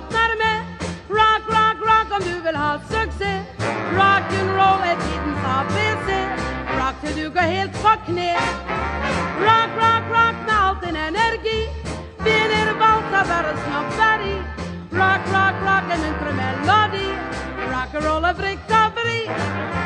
partner med. Rock, rock, rock om du vill ha succé. Rock'n'roll är tidens ABC. Rock till du går helt på knä. Rock, rock, rock med all din energi. Vinner valsa bara snabbar i. Rock, rock, rock en muntre melodi. Rock'n'roll är recovery. La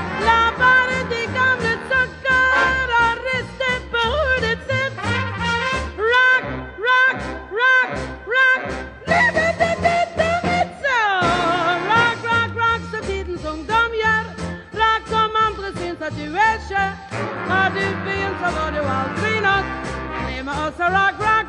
Du aldrig nåt. Bli med oss och rock, rock, rock. Rock,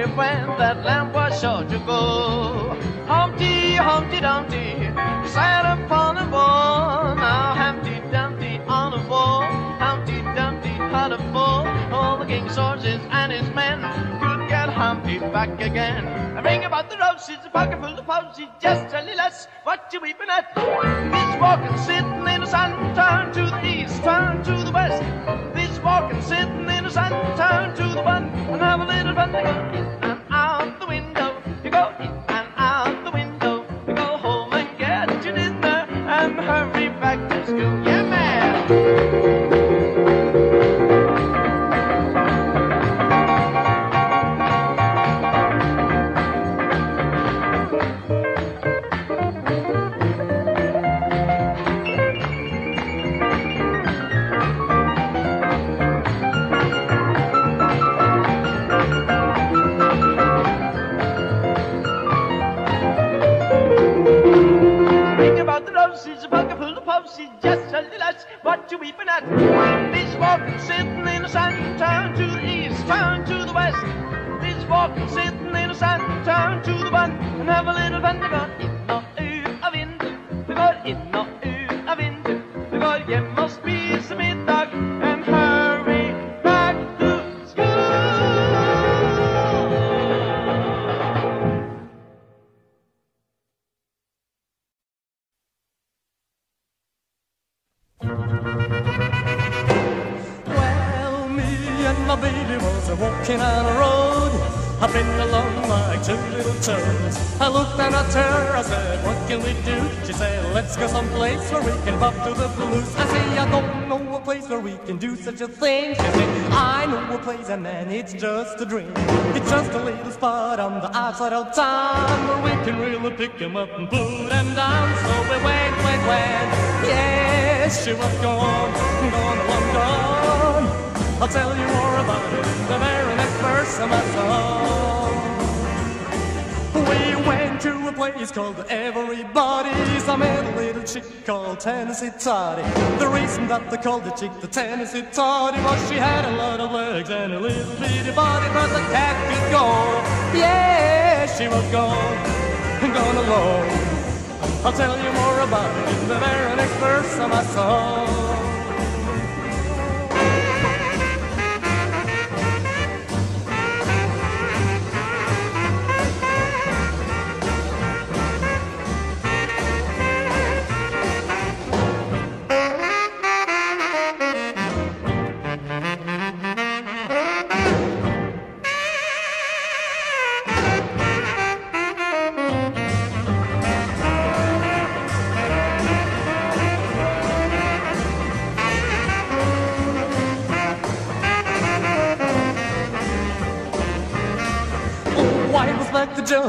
Mary went, that lamb was sure to go. Humpty, Humpty Dumpty, sat upon a wall. Now Humpty Dumpty on a wall. Humpty Dumpty had a fall. All the king's horses and his men could get Humpty back again. I ring about the roses, a pocket full of posies. Just tell you less what you weeping at. This walking sitting in the sun, turn to the east, turn to the west. This walking sitting in the sun, turn to the one, and have a little fun. They back to sitting in the sand, turn to the one, and have a little fun. Det går in och ut av vindu, det går in og ut av vindu, Det går hem og spisa someplace where we can bop to the blues. I say, I don't know a place where we can do such a thing. She said, I know a place and man, it's just a dream. It's just a little spot on the outside of town where we can really pick him up and put him down. So we went, went, went. Yes, she was gone, gone, long gone. I'll tell you more about it the very next verse of my song. We went to a place called Everybody's. I met a little chick called Tennessee Toddy. The reason that they called the chick the Tennessee Toddy was she had a lot of legs and a little bitty body, but the cat could go. Yeah, she was gone, and gone alone. I'll tell you more about it in the very next verse of my song.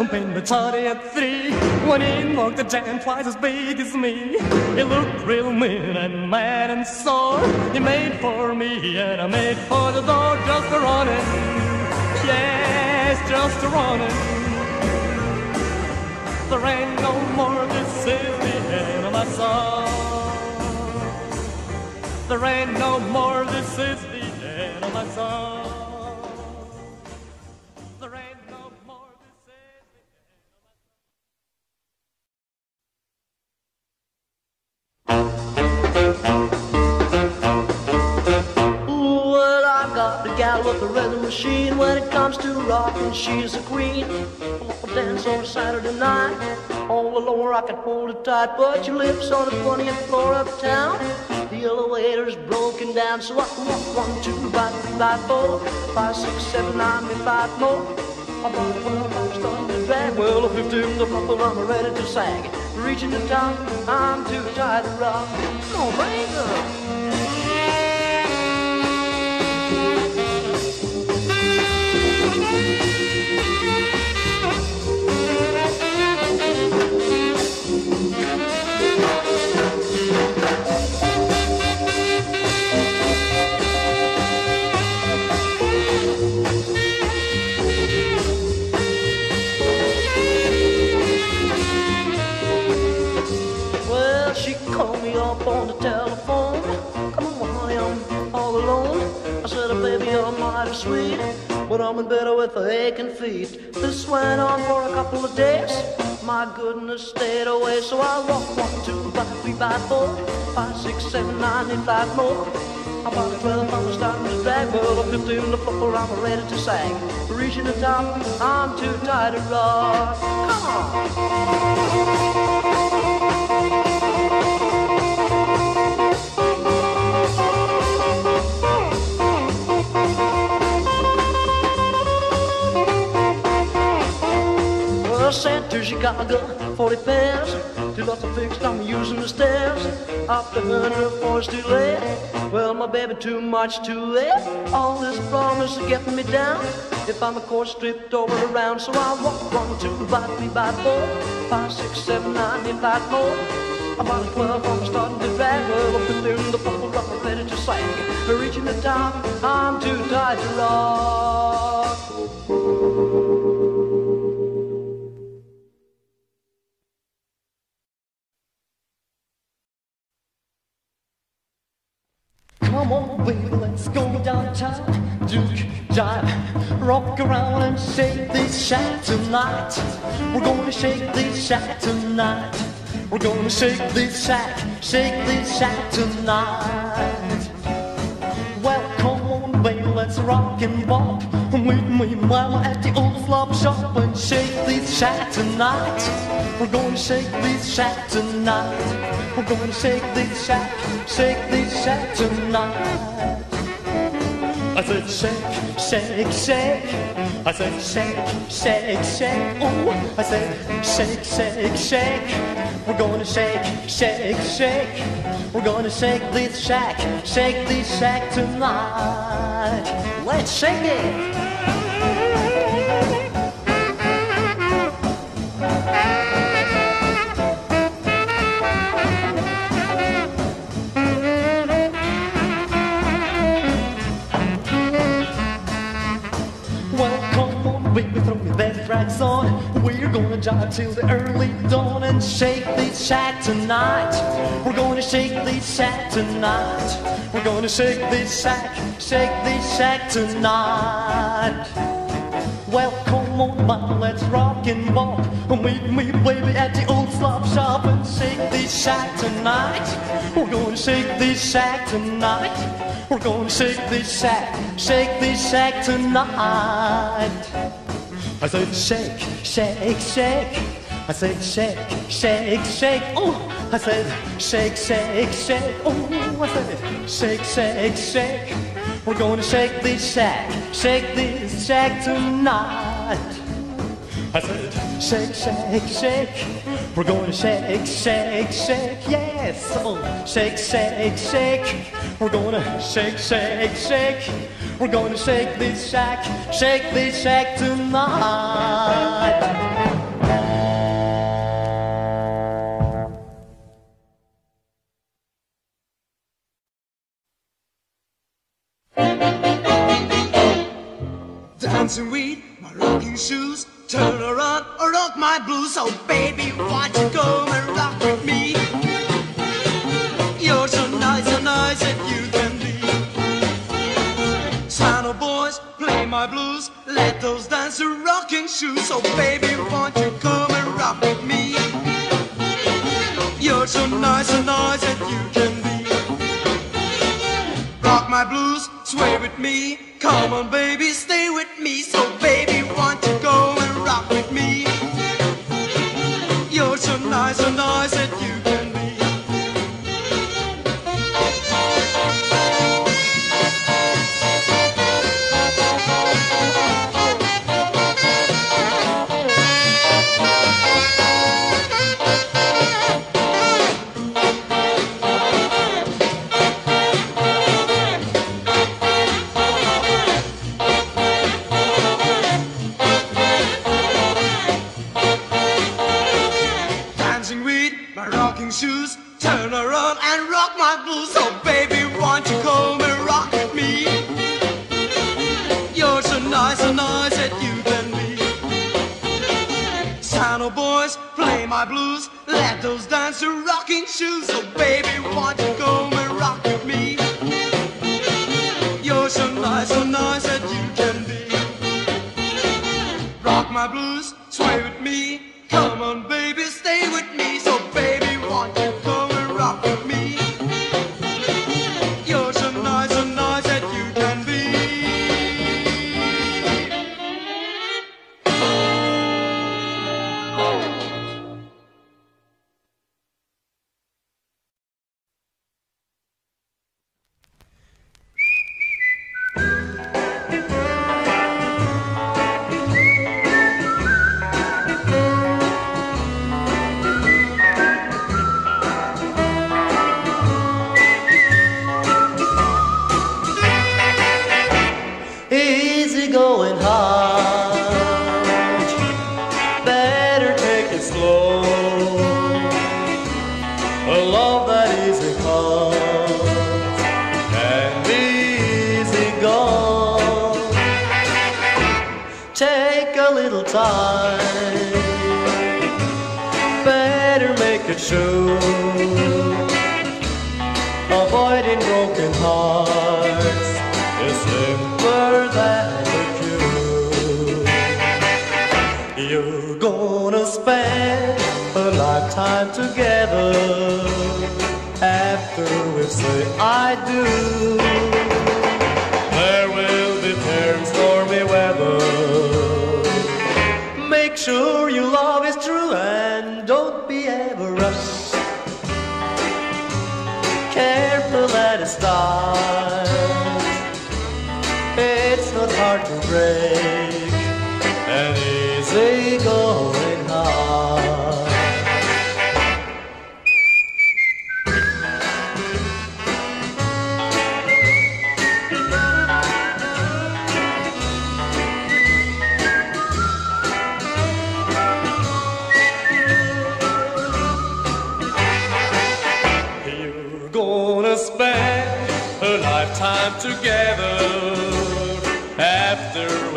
Like the toddy at three. When in walked a giant twice as big as me. He looked real mean and mad and sore. He made for me and I made for the door just a running. Yes, just a running. There ain't no more, this is the end of my song. There ain't no more, this is the end of my song. Hold it tight, but your lips on the 20th floor of town. The elevator's broken down, so I can walk one, two, five, three, five, four, five, six, seven, nine, maybe five more. I'm on the I'm starting to drag. Well, if doing the bubble, I'm ready to sag. Reaching the top, I'm too tired to rock. Come on, baby. Goodness, stayed away, so I walked one, two, five, three, five, four, five, six, seven, nine, eight, five more. I'm about twelve, I'm starting to drag. Well, I'm 15 the floor, I'm ready to sing. Reaching the top, I'm too tired to rock. Come on. Chicago for repairs. Till lots of fixed, I'm using the stairs. After hundred force delay. Well, my baby, too much too late. All this promise is getting me down. If I'm a course stripped over around, so I walk one, two, five, three, five, four, five, six, seven, nine, eight, five more. About twelve, I'm starting to drag. Well, up and down the bubble, I'm ready to sing. Reaching the top, I'm too tired to rock. Let's go downtown. Duke, jive, rock around and shake this shack tonight. We're gonna shake this shack tonight. We're gonna shake this shack, shake this shack tonight. Well, come on, baby, let's rock and walk. Meet me, mama, at the old flop shop and shake this shack tonight. We're gonna shake this shack tonight. We're gonna shake this shack, shake this shack tonight. I said shake, shake, shake. I said shake, shake, shake. Oh, I said shake, shake, shake. We're gonna shake, shake, shake. We're gonna shake this shack, shake this shack tonight. Let's shake it. Tracks on. We're gonna jive till the early dawn and shake this shack tonight. We're gonna shake this shack tonight. We're gonna shake this shack, shake this shack tonight. Well, come on, mama, let's rock and bop. Meet me, baby, at the old slop shop and shake this shack tonight. We're gonna shake this shack tonight. We're gonna shake this shack, shake this shack tonight. I said shake, shake, shake. I said shake, shake, shake. Oh, I said shake, shake, shake. Oh, I said shake, shake, shake. We're gonna shake this shack, shake this shack tonight. I said shake, shake, shake. We're gonna shake, shake, shake. Yes, oh, shake, shake, shake. We're gonna shake, shake, shake. We're gonna shake this shack, shake this shack tonight. Dancing weed, my rocking shoes, turn around rock my blues. So baby, why you come and rock with me? You're so nice, so nice that you can be. Santa boys, play my blues. Let those dance to rocking shoes. So baby, why don't you come and rock with me? You're so nice, so nice that you can be. Rock my blues, sway with me. Come on, baby, stay with me. So, baby, want Nice, so nice that you do.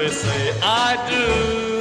After say I do.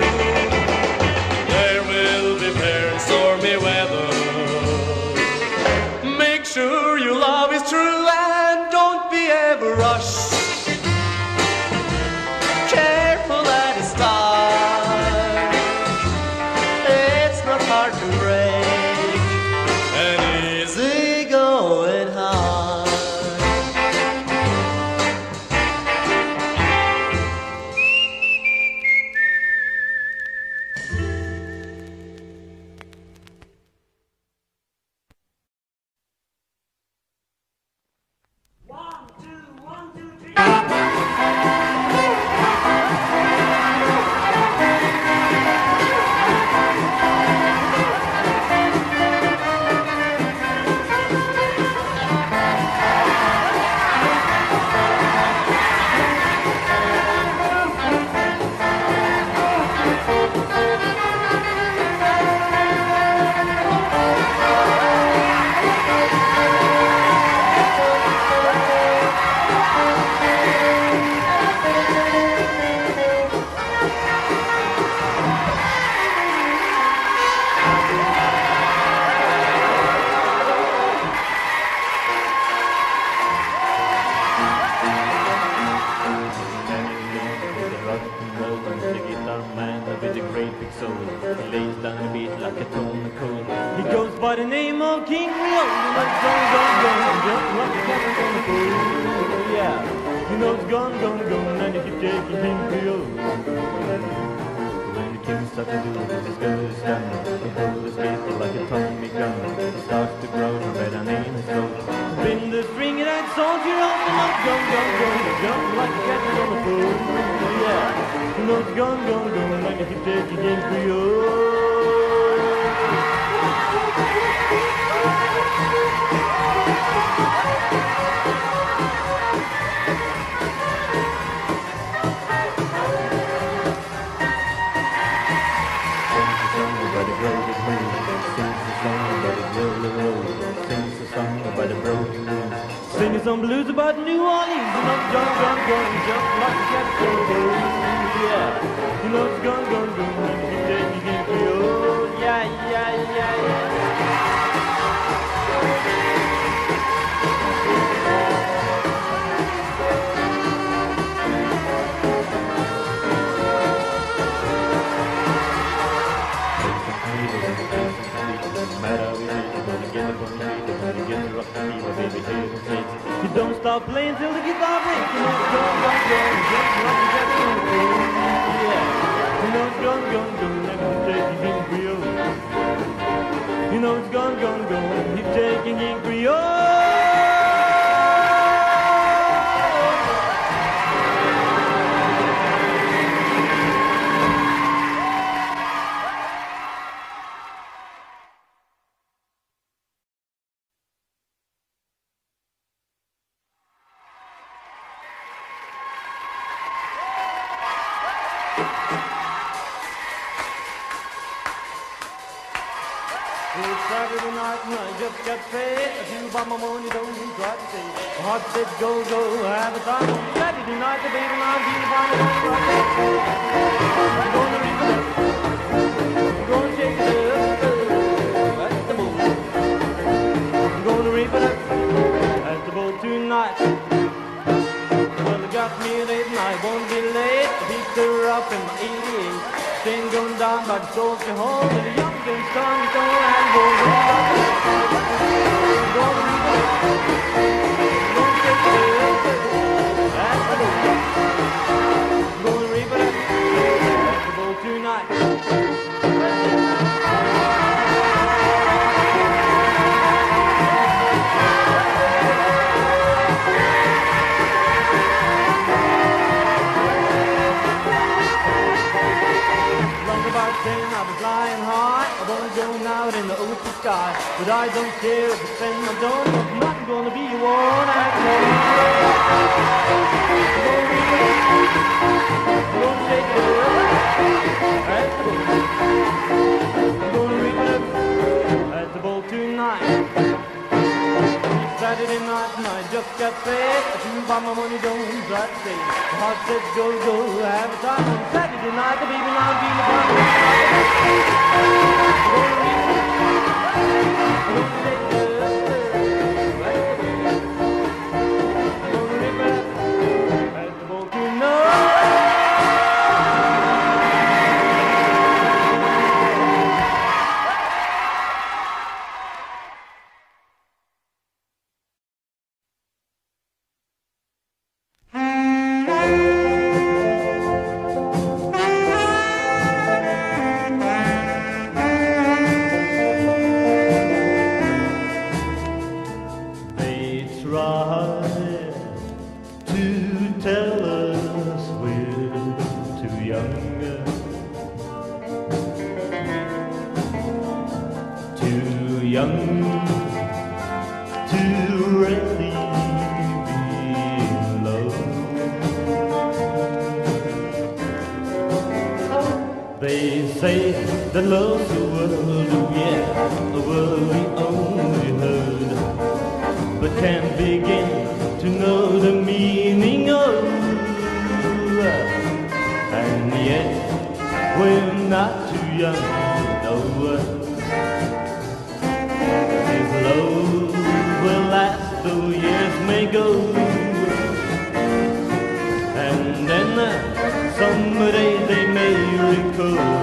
He lays down a beat like a trombone. He goes by the name of King Creole. But gone, gone, gone, a pole. Yeah, you know it's gone, gone, gone, and you take it King Creole. When the king starts to do this, he's good as done. The whole is faithful like a Tommy gun. He starts to grow, no better name is gold. Been the string and that soldier on the mouth, gone, gone, gone, like a cat on the pole. Yeah, you know it's gone, gone, gone, and if you take it King some blues about New Orleans. And I'm gone, gone, gone, just like cat on. Yeah, you know gone, gone, gone. And take it in Creole. Yeah, yeah, yeah, yeah. Don't stop playing till the guitar breaks. You know gone, just like a cat on the road. Yeah, you know it's gone, gone, gone, he's taking in Creole. You know it's gone, gone, gone, he's taking in Creole. Go, go, it's been or. I'm gonna be one act I'm gonna take it up. I'm gonna reap it up at the bowl tonight. Saturday night and I just got paid. I buy my money, don't to stay. The heart says go, have a time on Saturday night. The baby now be the fun. At to know if love will last though years may go. And then someday they may recall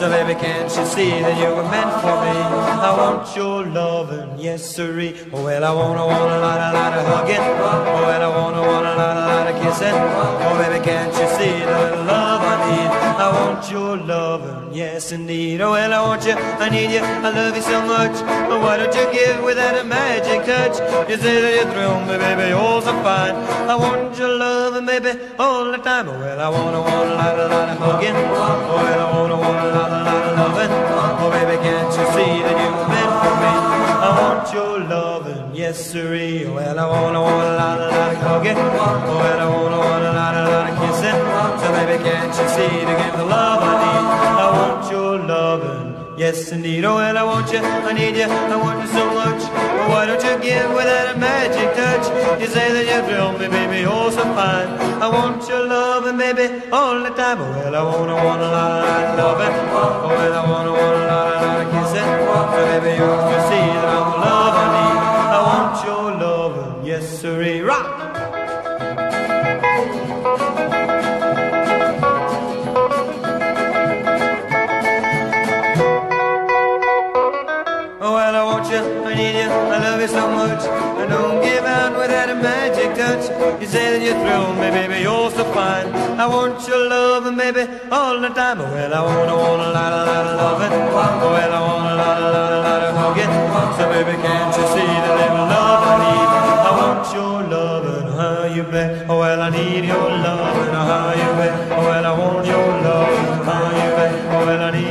So, baby, can't you see that you were meant for me? I want your loving, yes, sirree. Oh well, I wanna, want a lot, a lot of hugging. Oh well, I wanna, want a lot, a lot of kissing. Oh, baby, can't you see the love I need? I want your loving, yes, indeed. Oh, well, I want you, I need you, I love you so much. Oh, why don't you give without a magic touch? You say that you thrill me, baby, you're so fine. I want your loving, baby, all the time. Oh, well, I wanna, want a lot, a lot of hugging. Oh, well, I wanna, want a lot, a lot of loving. Oh, baby, can't you see that you were meant for me? I want your loving, yes, sirree. Oh, well, I wanna, want a lot, a lot of hugging. Oh, well, I wanna, want a lot, a lot of kissing. So, baby, can't you see to give the love I need? I want your loving. Yes, indeed. Oh, well, I want you, I need you, I want you so much. Well, why don't you give without a magic touch? You say that you thrill me, baby, oh, so fine. I want your loving, baby, all the time. Oh, well, I wanna, want a lot of loving. Oh, well, I wanna, want a lot, a lot of kissing. So, baby, you can see that I'm the love I need. I want your loving, yes, sirree. Rock! The time. Well, I want, I want a lot, a lot of loving. Well, I want a lot, a lot, a lot of hugging. So, baby, can't you see the little love I need? I want your loving, how you bet. Oh, well, I need your loving, how you bet. Oh, well, I want your loving, how you bet. Oh, well, I need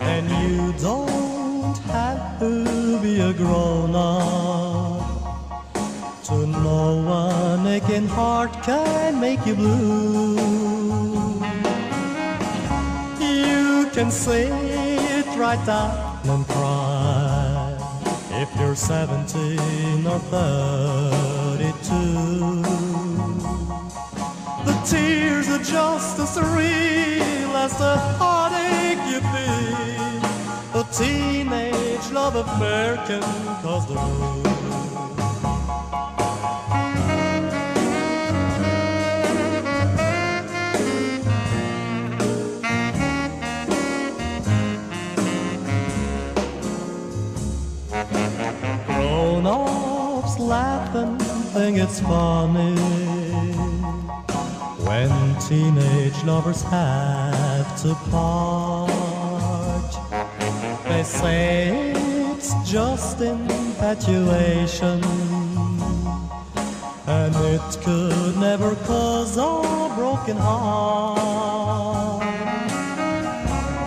And you don't have to be a grown up to know one aching heart can make you blue. You can sit right down and cry if you're 17 or 32. The tears are just as real as the heartache you feel. A teenage love affair can cause the blues. Grown-ups laugh think it's funny when teenage lovers have to part. They say it's just infatuation, and it could never cause a broken heart.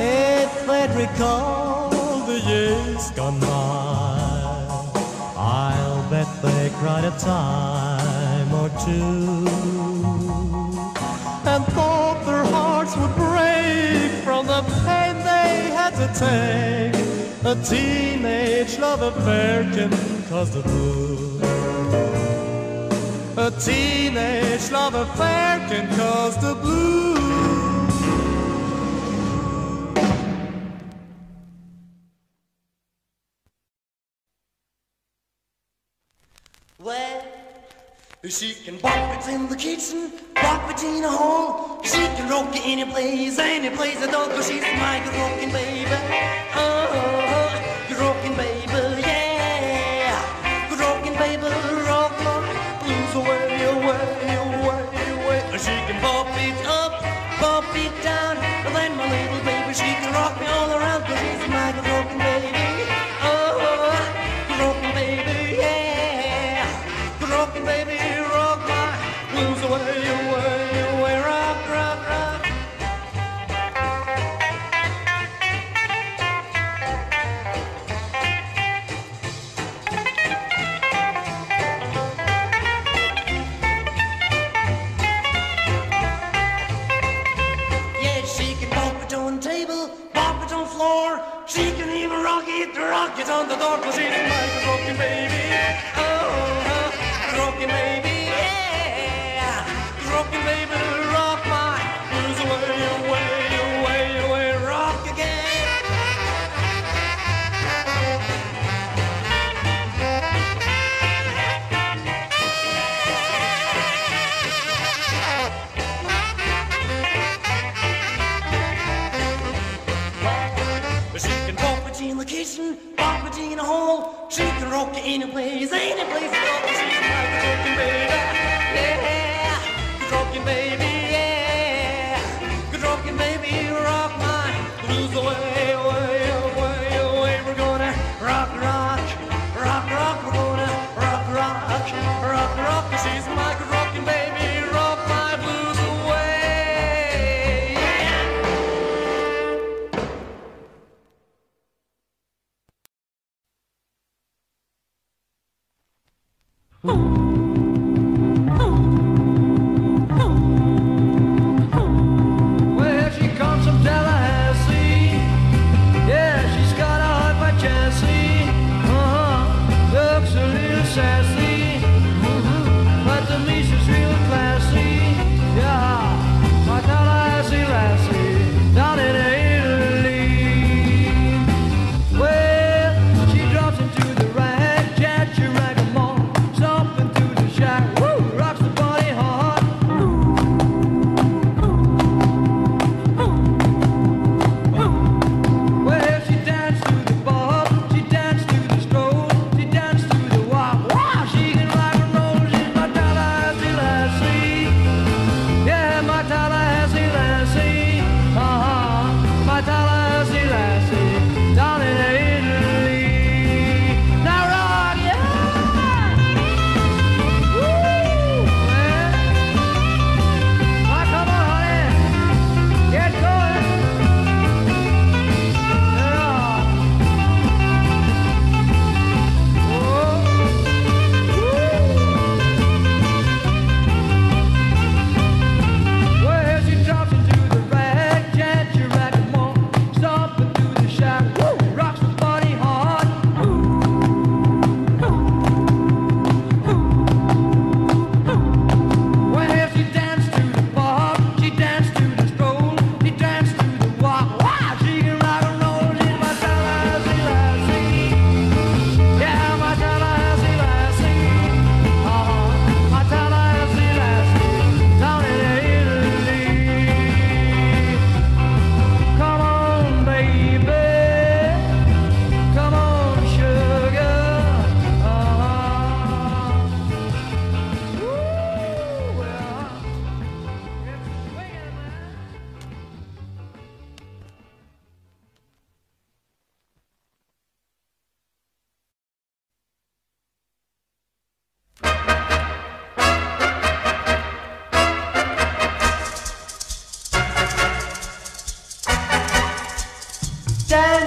If they'd recall the years gone by, I'll bet they cried a time or two and thought their hearts would break from the pain they had to take. A teenage love affair can cause the blues. A teenage love affair can cause the blues. She can walk in the kitchen, walk between the home. She can rock it any place, any place at all, cause she's my rocking baby. Oh, rocking baby, It's on the door was eating my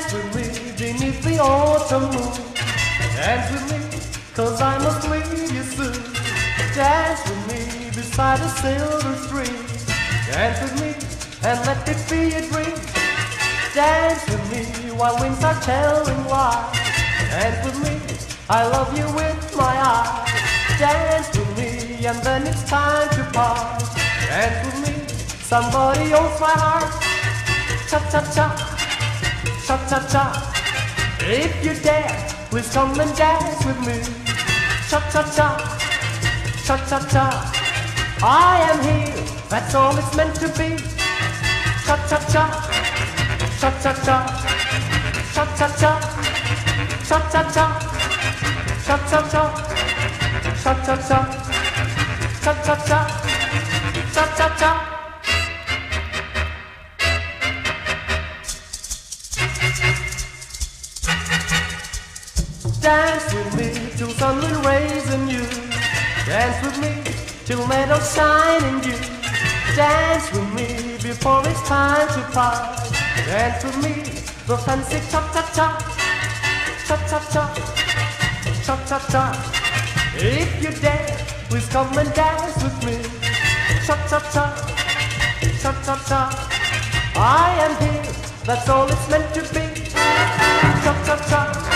dance with me beneath the autumn moon. Dance with me, cause I must leave you soon. Dance with me beside a silver stream. Dance with me and let it be a dream. Dance with me while winds are telling lies. Dance with me, I love you with my eyes. Dance with me and then it's time to part. Dance with me, somebody owns my heart. Cha cha cha cha cha cha. If you dare, please come and dance with me. Cha cha cha, cha cha cha. I am here, that's all it's meant to be. Cha cha cha, cha cha cha, cha cha cha, cha cha cha, cha cha cha, cha cha cha, cha cha cha, cha cha cha. Dance with me till sunlit rays in and you. Dance with me till meadows shine you. Dance with me before it's time to part. Dance with me, the fancy cha cha cha, cha cha cha, cha cha cha. If you dare, please come and dance with me. Cha cha cha, cha cha cha. I am here, that's all it's meant to be. Cha cha cha.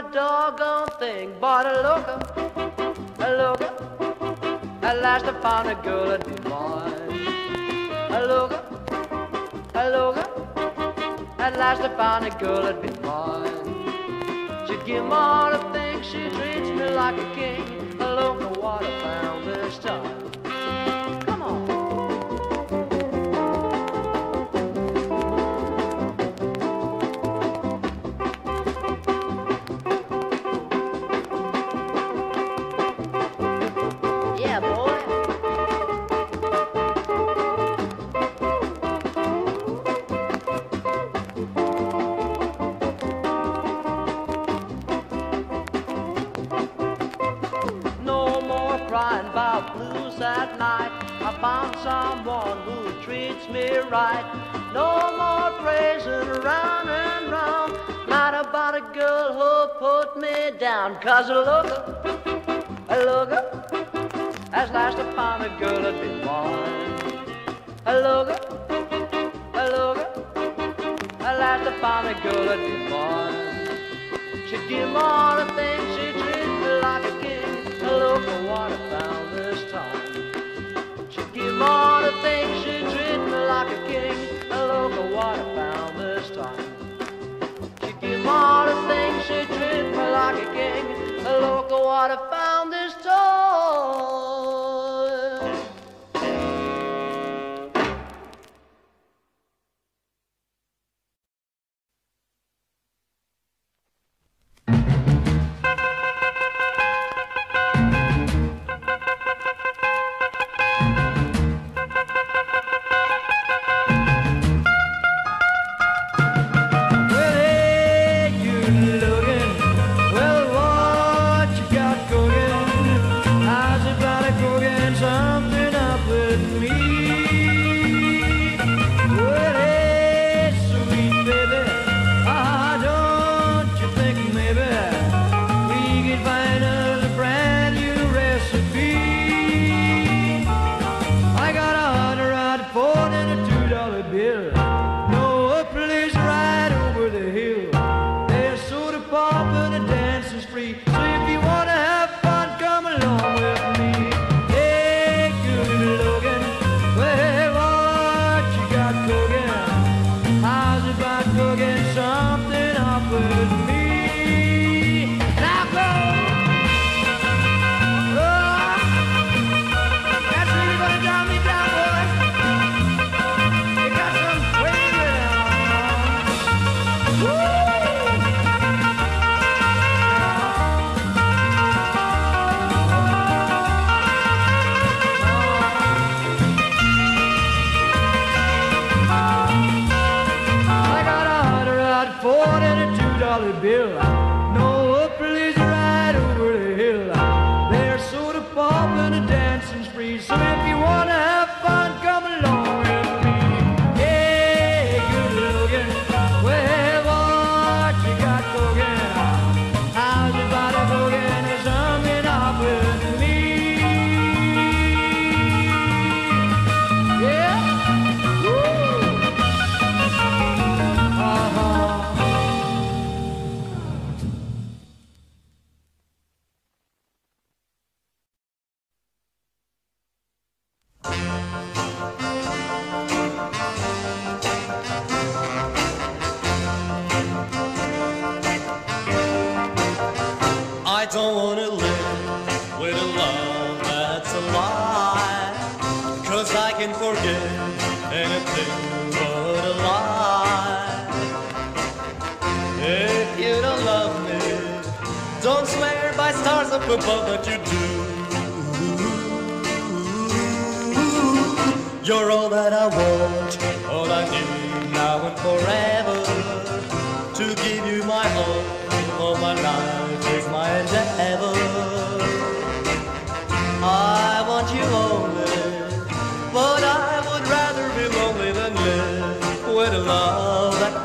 a doggone thing. But I look her, I look her. At last I found a girl that'd be mine. I look her, I look her. At last I found a girl that'd be mine. She'd give me all the things, she treats me like a king. Look at what I found this time. down, cause a looker, a looker, has last upon a girl that been born. A looker, a looker, has last upon a girl that been born. She'd give him all the things she treated me like a king. A looker, what I found this time. She'd give him all the things she treated me like a king. A looker, what I found this time. She'd give him all the things she treated lot of fun.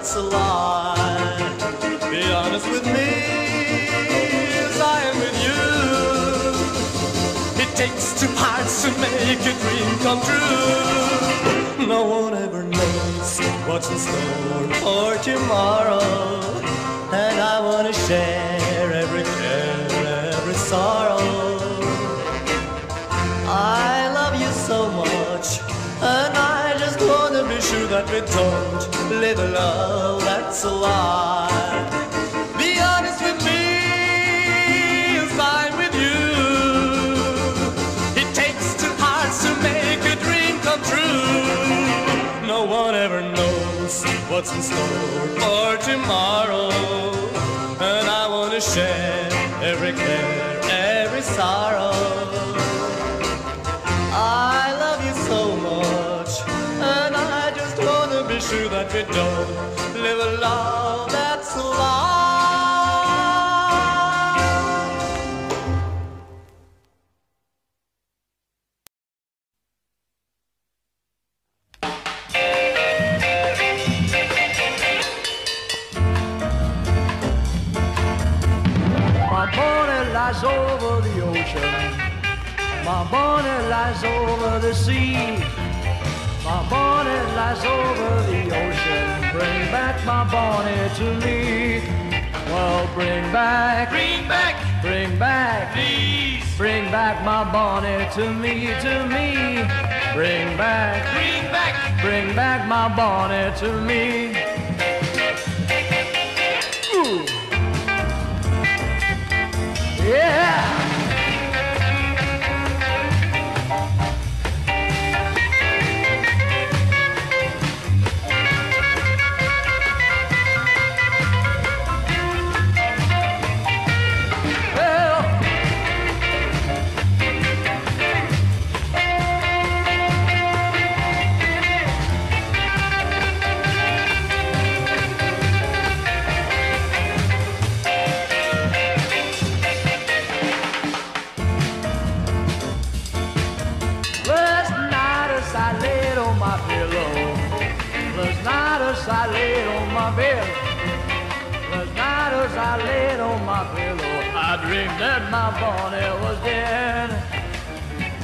That's a lie. Be honest with me, as I am with you. It takes two hearts to make a dream come true. No one ever knows what's in store for tomorrow. And I wanna share every care, every sorrow. Sure that we don't live a love that's a lie. Be honest with me, as I'm with you. It takes two hearts to make a dream come true. No one ever knows what's in store for tomorrow. And I wanna share every care, every sorrow. I love you so much, sure that we don't live a love that's lie. My Bonnie lies over the ocean. My Bonnie lies over the sea. My Bonnie lies over back my Bonnie to me. Well, bring back, bring back, bring back, please. Bring back my Bonnie to me, to me. Bring back, bring back, bring back my bonnet to me. Ooh. Yeah. I laid on my pillow, I dreamed that my Bonnie was dead.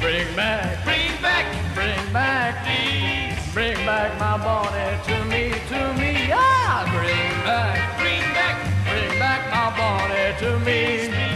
Bring back, bring back, bring back, please. Bring back my Bonnie to me, to me. Yeah, bring back, bring back, bring back my bonnet to me.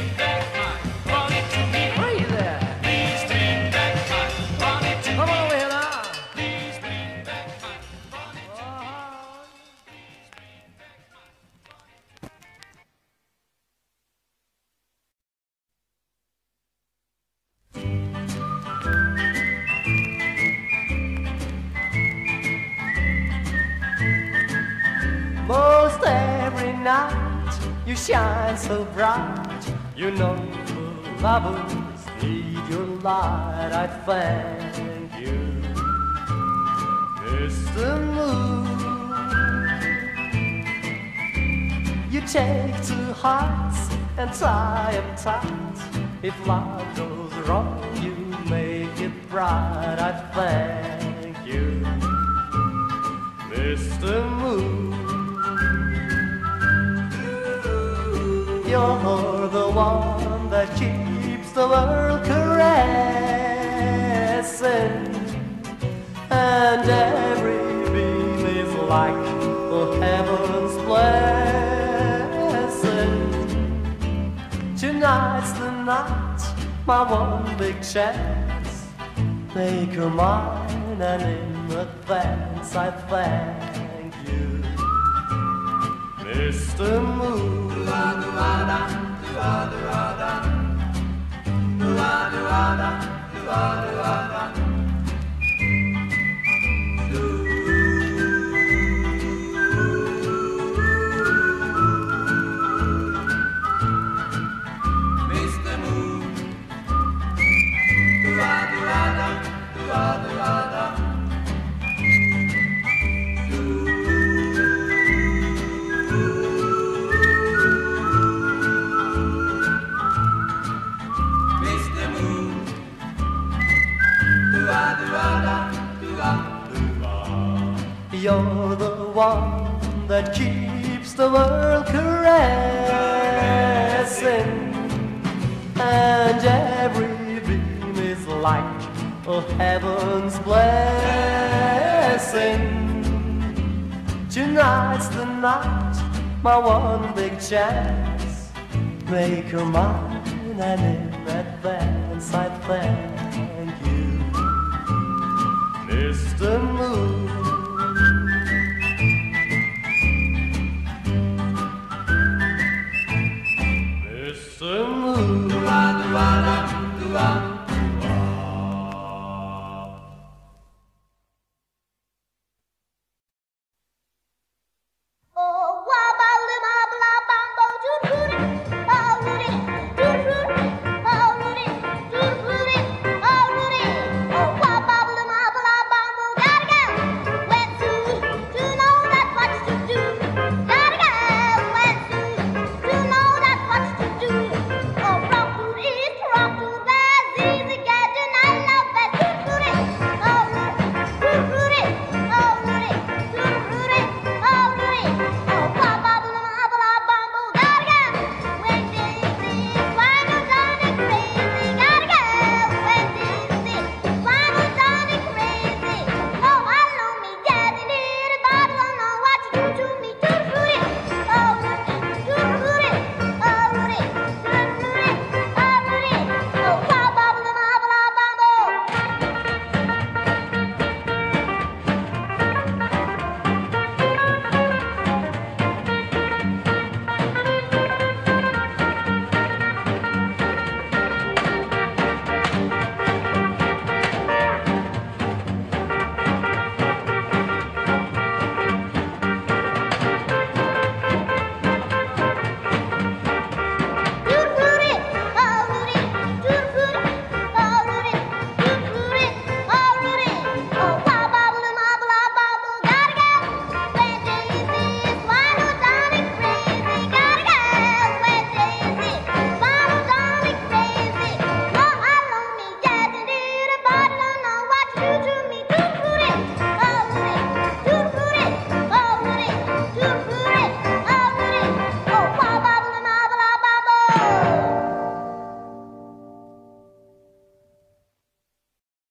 You shine so bright. You know lovers need your light. I thank you, Mr. Moon. You take two hearts and tie 'em tight. If love goes wrong, you make it right. I thank you, Mr. Moon. You're the one that keeps the world caressing, and every beam is like the heaven's blessing. Tonight's the night, my one big chance. Make her mine, and in advance I thank Mr. Moon. One